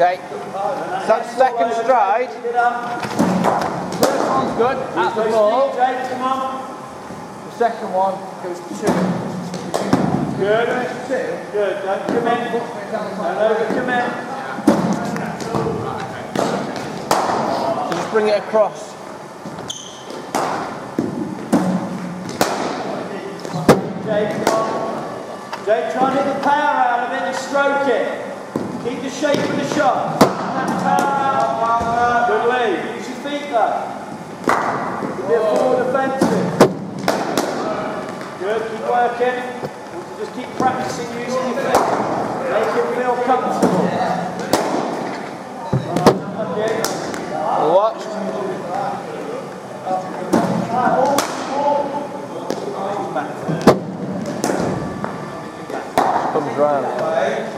Okay. So second stride. First one's good. At the ball. Jake, come on. The second one goes two. Good. Two. Good. Don't come in. Don't over come in. So just bring it across. Jake, come on. Jake, try and hit the power out of it and stroke it. Keep the shape of the shot. Good lead. Use your feet though. Be a forward offensive. Good, keep working. Just keep practicing using your feet. Make it feel comfortable. Watch. Comes round.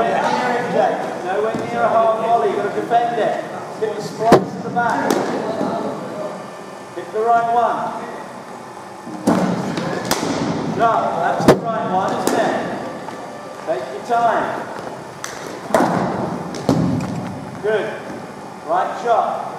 Nowhere near it, Jake. Nowhere near a hard volley, you've got to defend it. Hit the splice to the back. Pick the right one. No, that's the right one, isn't it? Take your time. Good. Right shot.